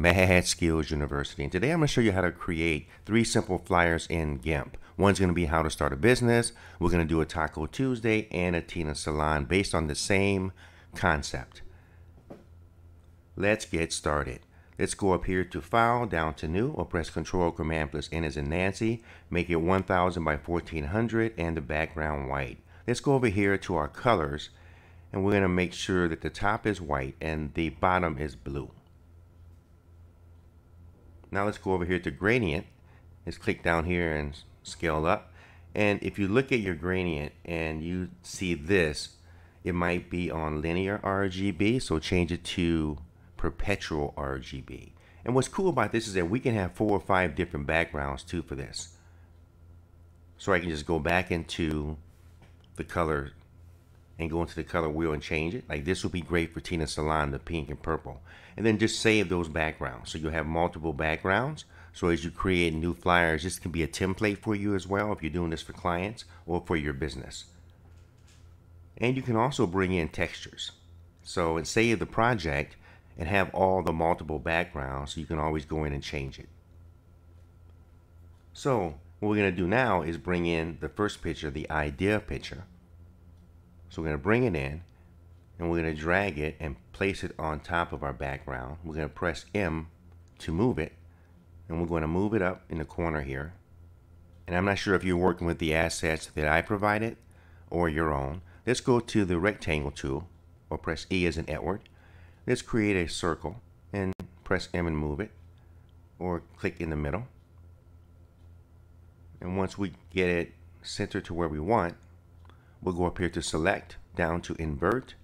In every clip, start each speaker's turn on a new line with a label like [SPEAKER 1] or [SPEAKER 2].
[SPEAKER 1] Mad Skills University. And today I'm going to show you how to create three simple flyers in GIMP. One's going to be how to start a business. We're going to do a Taco Tuesday and a Tina Salon based on the same concept. Let's get started. Let's go up here to File, down to New, or press Control Command plus N as in Nancy. Make it 1000 by 1400 and the background white. Let's go over here to our colors and we're going to make sure that the top is white and the bottom is blue. Now let's go over here to gradient. Let's click down here and scale up. And if you look at your gradient and you see this, it might be on linear RGB, so change it to perceptual RGB. And what's cool about this is that we can have four or five different backgrounds too for this. So I can just go back into the color and go into the color wheel and change it. Like this would be great for Tina Salon, the pink and purple. And then just save those backgrounds. So you'll have multiple backgrounds. So as you create new flyers, this can be a template for you as well if you're doing this for clients or for your business. And you can also bring in textures. So and save the project and have all the multiple backgrounds so you can always go in and change it. So what we're going to do now is bring in the first picture, the idea picture. So we're going to bring it in and we're going to drag it and place it on top of our background. We're going to press M to move it and we're going to move it up in the corner here. And I'm not sure if you're working with the assets that I provided or your own. Let's go to the rectangle tool or press E as in Edward. Let's create a circle and press M and move it or click in the middle. And once we get it centered to where we want, we'll go up here to select, down to invert,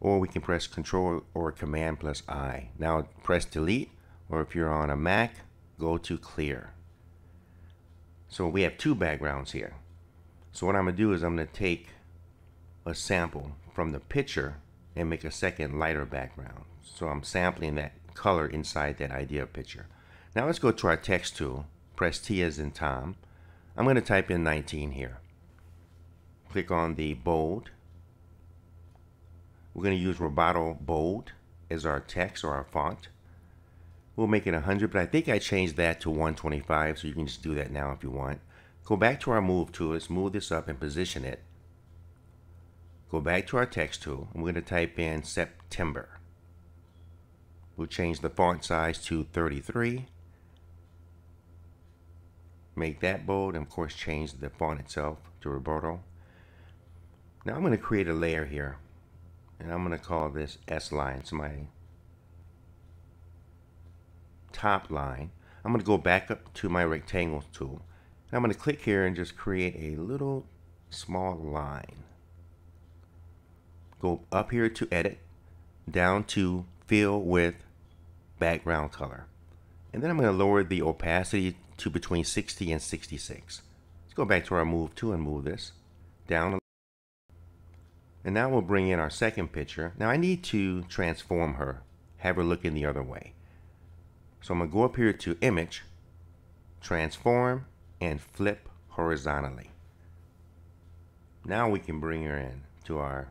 [SPEAKER 1] or we can press control or command plus I. Now press delete, or if you're on a Mac, go to clear. So we have two backgrounds here. So what I'm gonna do is I'm gonna take a sample from the picture and make a second lighter background. So I'm sampling that color inside that idea picture. Now let's go to our text tool, press T as in Tom. I'm gonna type in 19 here click on the bold. We're going to use Roboto Bold as our text or our font. We'll make it 100, but I think I changed that to 125, so you can just do that now if you want. Go back to our Move tool. Let's move this up and position it. Go back to our text tool. and we're going to type in September. We'll change the font size to 33. Make that bold, and of course change the font itself to Roboto. Now I'm going to create a layer here. And I'm going to call this S line. It's my top line. I'm going to go back up to my rectangle tool. And I'm going to click here and just create a little small line. Go up here to edit, down to fill with background color. And then I'm going to lower the opacity to between 60 and 66. Let's go back to our move tool and move this down and now we'll bring in our second picture. Now I need to transform her, have her look in the other way. So I'm gonna go up here to image, transform, and flip horizontally. Now we can bring her in to our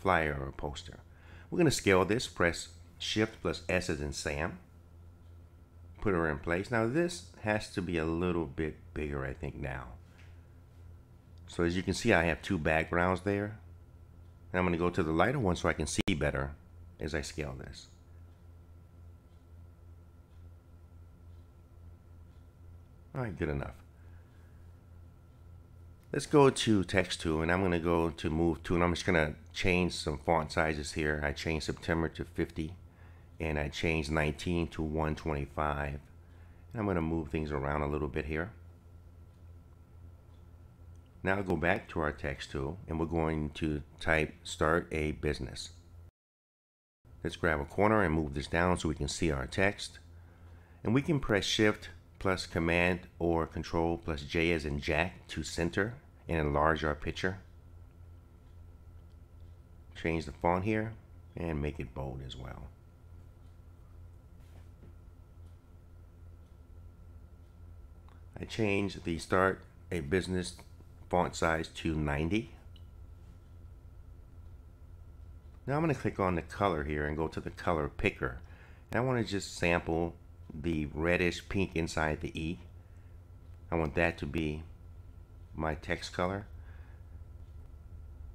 [SPEAKER 1] flyer or poster. We're gonna scale this, press shift plus S as in Sam. Put her in place. Now this has to be a little bit bigger, I think now. So as you can see, I have two backgrounds there. And I'm going to go to the lighter one so I can see better as I scale this. All right, good enough. Let's go to text tool and I'm going to go to move to and I'm just going to change some font sizes here. I changed September to 50 and I changed 19 to 125. And I'm going to move things around a little bit here. Now go back to our text tool and we're going to type start a business. Let's grab a corner and move this down so we can see our text. And we can press shift plus command or control plus J as in Jack to center and enlarge our picture. Change the font here and make it bold as well. I changed the start a business font size to 90. Now I'm going to click on the color here and go to the color picker. And I want to just sample the reddish pink inside the E. I want that to be my text color.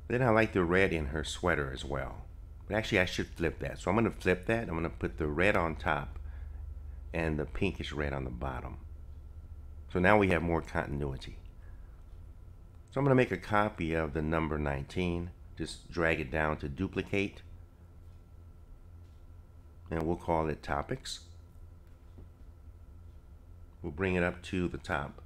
[SPEAKER 1] Then I like the red in her sweater as well. But actually I should flip that. So I'm going to flip that. I'm going to put the red on top and the pinkish red on the bottom. So now we have more continuity. So I'm going to make a copy of the number 19. Just drag it down to duplicate. And we'll call it topics. We'll bring it up to the top.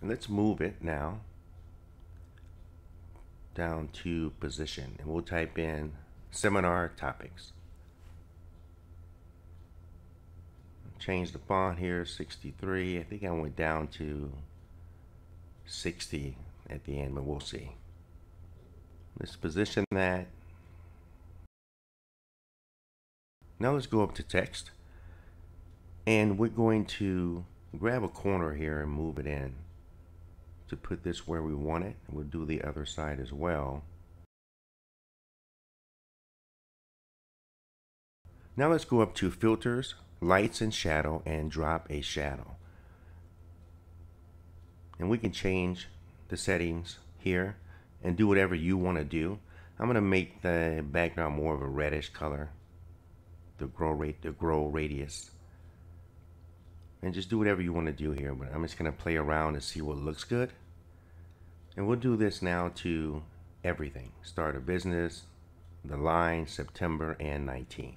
[SPEAKER 1] And let's move it now down to position and we'll type in seminar topics. Change the font here 63 I think I went down to 60 at the end but we'll see. Let's position that Now let's go up to text and we're going to grab a corner here and move it in to put this where we want it. We'll do the other side as well. Now let's go up to filters, lights and shadow and drop a shadow. And we can change the settings here and do whatever you want to do. I'm going to make the background more of a reddish color the grow rate, the grow radius. And just do whatever you want to do here, but I'm just going to play around and see what looks good. And we'll do this now to everything. Start a business, the line, September, and 19.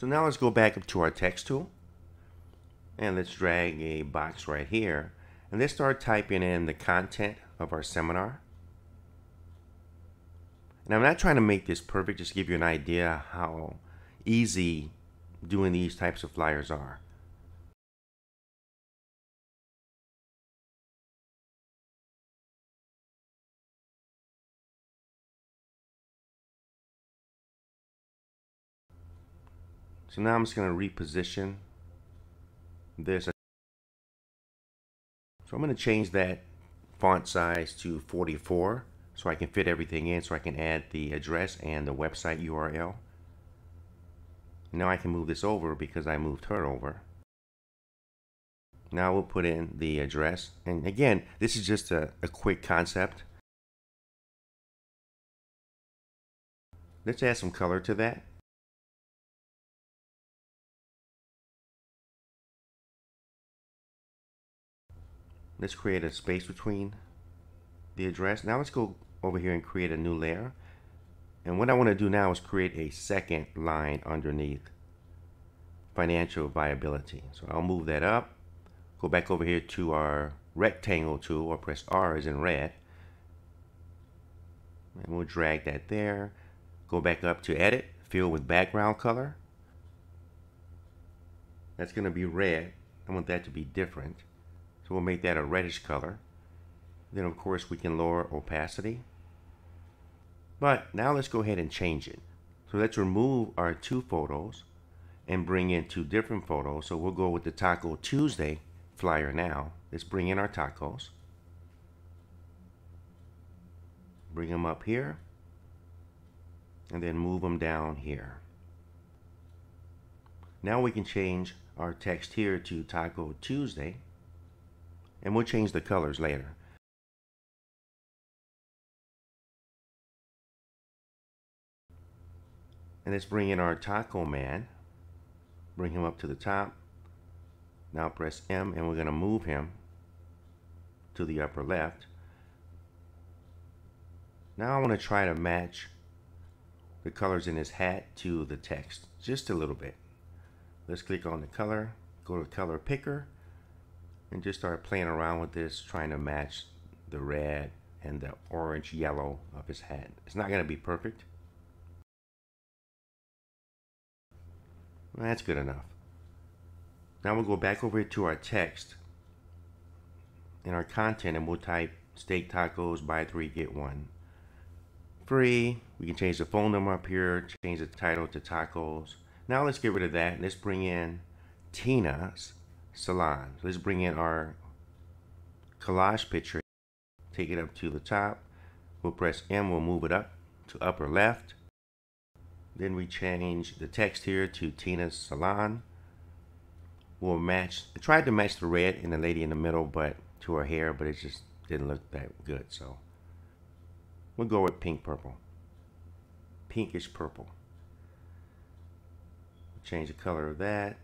[SPEAKER 1] So now let's go back up to our text tool and let's drag a box right here and let's start typing in the content of our seminar. And I'm not trying to make this perfect, just give you an idea how easy doing these types of flyers are. So now I'm just going to reposition this. So I'm going to change that font size to 44 so I can fit everything in so I can add the address and the website URL. Now I can move this over because I moved her over. Now we'll put in the address. And again, this is just a, a quick concept. Let's add some color to that. Let's create a space between the address. Now let's go over here and create a new layer. And what I want to do now is create a second line underneath financial viability. So I'll move that up, go back over here to our rectangle tool or press R as in red. And we'll drag that there. Go back up to edit, fill with background color. That's going to be red. I want that to be different. So we'll make that a reddish color. Then of course we can lower opacity. But now let's go ahead and change it. So let's remove our two photos and bring in two different photos. So we'll go with the Taco Tuesday flyer now. Let's bring in our tacos. Bring them up here. And then move them down here. Now we can change our text here to Taco Tuesday and we'll change the colors later. And let's bring in our taco man. Bring him up to the top. Now press M and we're going to move him to the upper left. Now I want to try to match the colors in his hat to the text just a little bit. Let's click on the color, go to color picker, and just start playing around with this trying to match the red and the orange yellow of his hat. It's not going to be perfect. That's good enough. Now we'll go back over to our text in our content and we'll type steak tacos buy three get one free. We can change the phone number up here, change the title to tacos. Now let's get rid of that. Let's bring in Tina's Salon. Let's bring in our collage picture. Take it up to the top. We'll press M, we'll move it up to upper left. Then we change the text here to Tina's Salon. We'll match, I tried to match the red in the lady in the middle, but to her hair, but it just didn't look that good. So we'll go with pink purple. Pinkish purple. Change the color of that.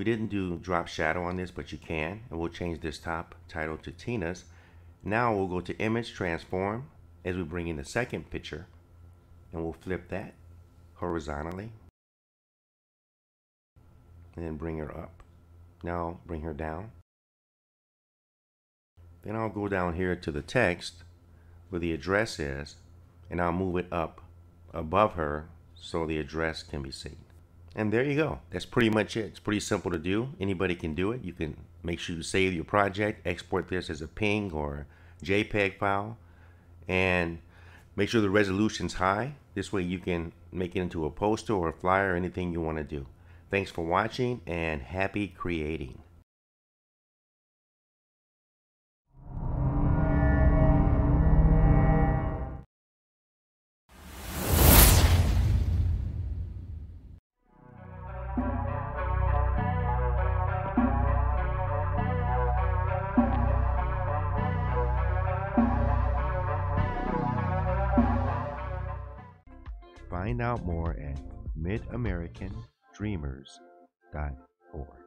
[SPEAKER 1] We didn't do drop shadow on this, but you can. And we'll change this top title to Tina's. Now we'll go to image transform as we bring in the second picture and we'll flip that horizontally and then bring her up. Now bring her down. Then I'll go down here to the text where the address is and I'll move it up above her so the address can be seen. And there you go. That's pretty much it. It's pretty simple to do. Anybody can do it. You can make sure you save your project, export this as a PNG or JPEG file, and make sure the resolution's high. This way you can make it into a poster or a flyer or anything you want to do. Thanks for watching and happy creating. Find out more at midamericandreamers.org.